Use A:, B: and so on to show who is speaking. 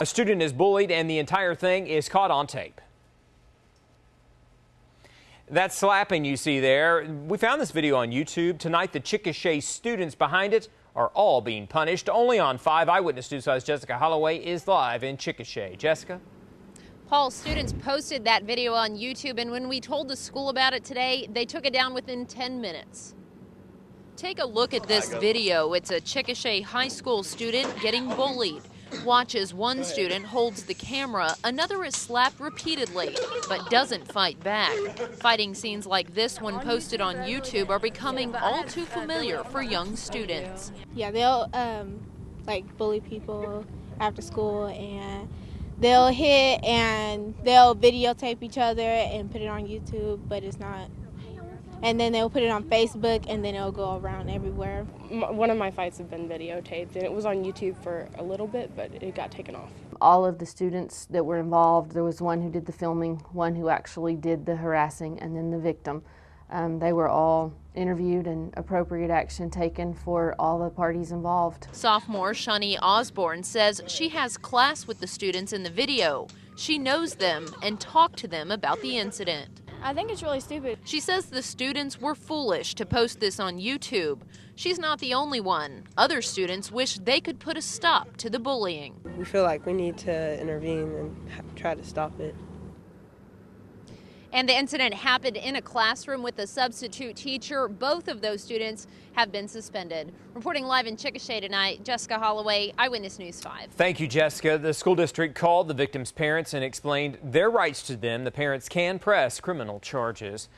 A: A student is bullied and the entire thing is caught on tape. That slapping you see there, we found this video on YouTube. Tonight, the Chickasha students behind it are all being punished. Only on 5 Eyewitness News Jessica Holloway is live in Chickasha. Jessica?
B: Paul, students posted that video on YouTube, and when we told the school about it today, they took it down within 10 minutes. Take a look at this video. It's a Chickasha high school student getting bullied. Watch as one student holds the camera, another is slapped repeatedly, but doesn't fight back. Fighting scenes like this one posted on YouTube are becoming all too familiar for young students.
C: Yeah, they'll um, like bully people after school and they'll hit and they'll videotape each other and put it on YouTube, but it's not and then they'll put it on Facebook and then it'll go around everywhere.
D: One of my fights have been videotaped and it was on YouTube for a little bit, but it got taken off.
E: All of the students that were involved, there was one who did the filming, one who actually did the harassing, and then the victim. Um, they were all interviewed and appropriate action taken for all the parties involved.
B: Sophomore Shani Osborne says she has class with the students in the video. She knows them and talked to them about the incident.
C: I think it's really stupid.
B: She says the students were foolish to post this on YouTube. She's not the only one. Other students wish they could put a stop to the bullying.
F: We feel like we need to intervene and try to stop it.
B: And the incident happened in a classroom with a substitute teacher. Both of those students have been suspended. Reporting live in Chickasha tonight, Jessica Holloway, Eyewitness News 5.
A: Thank you, Jessica. The school district called the victim's parents and explained their rights to them. The parents can press criminal charges.